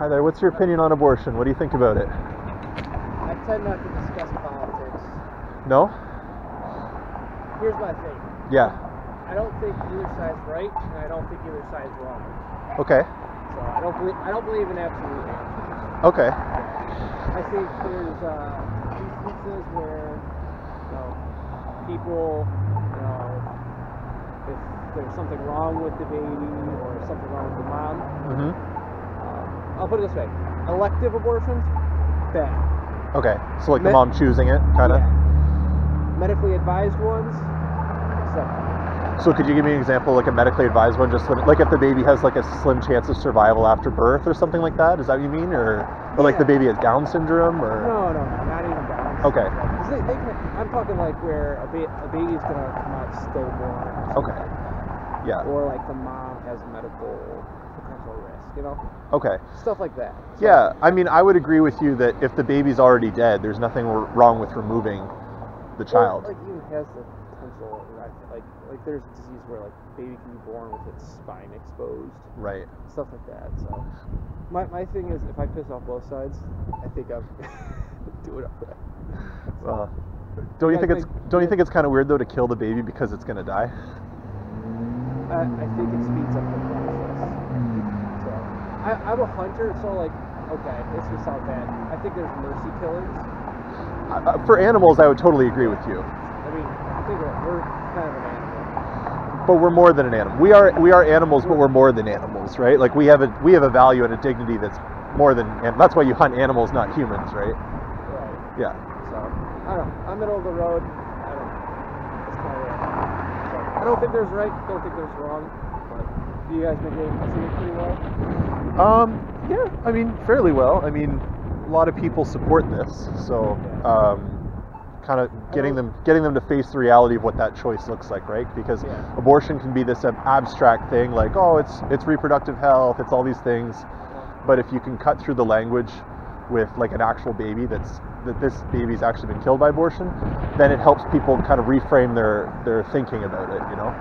Hi there. What's your opinion on abortion? What do you think about it? I tend not to discuss politics. No? Here's my thing. Yeah. I don't think either side's right, and I don't think either side's wrong. Okay. So I don't believe I don't believe in absolute answers. Okay. I think there's uh, instances where you know people, you know, if there's something wrong with the baby or something wrong with the mom, Mhm. I'll put it this way: elective abortions, bad. Okay. So like the mom choosing it, kind of. Yeah. Medically advised ones, acceptable. So could you give me an example, like a medically advised one, just when, like if the baby has like a slim chance of survival after birth or something like that? Is that what you mean, or or like the baby has Down syndrome, or? No, no, no, not even Down. Okay. They, they can, I'm talking like where a, ba- a baby's gonna come out stillborn. or Okay. like. Yeah. Or like the mom has medical potential risk, you know, Okay. stuff like that. So, Yeah, I mean, I would agree with you that if the baby's already dead, there's nothing wrong with removing the child. like even has the potential, like like there's a disease where like baby can be born with its spine exposed, Right. stuff like that. So my my thing is if I piss off both sides, I think I'm doing it right. Uh, don't you think it's don't you think it's kind of weird though to kill the baby because it's gonna die? I, I think it speeds up the. So, I, I'm a hunter, so like, okay, this will sound bad. I think there's mercy killings. Uh, for animals, I would totally agree with you. I mean, I think it, we're kind of an animal. But we're more than an animal. We are we are animals, but we're more than animals, right? Like we have a we have a value and a dignity that's more than and that's why you hunt animals, not humans, right? Right. Yeah. So, I don't know. I'm middle of the road. I don't That's kind of I don't think there's right, don't think there's wrong. But you guys been getting see it pretty well? Um, yeah, I mean, fairly well. I mean, a lot of people support this, so um, kind of getting them getting them to face the reality of what that choice looks like, right? Because Yeah. abortion can be this abstract thing, like oh, it's it's reproductive health, it's all these things, but if you can cut through the language with like an actual baby that's that this baby's actually been killed by abortion, then it helps people kind of reframe their their thinking about it, you know.